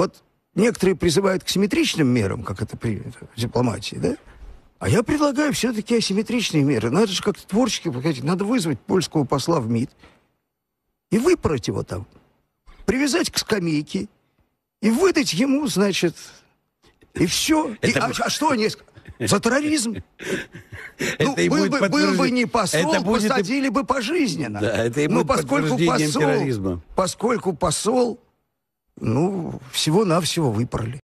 Вот некоторые призывают к симметричным мерам, как это принято в дипломатии, да? А я предлагаю все-таки асимметричные меры. Надо же как-то творчески подходить. Надо вызвать польского посла в МИД и выпороть его там. Привязать к скамейке и выдать ему, значит, и все. И, а, а что они... За терроризм. Ну, Это был, бы, был бы не посол, Это будет посадили бы пожизненно. Да, это и Но будет поскольку подтверждением посол, терроризма. поскольку посол, ну, всего-навсего выпороли.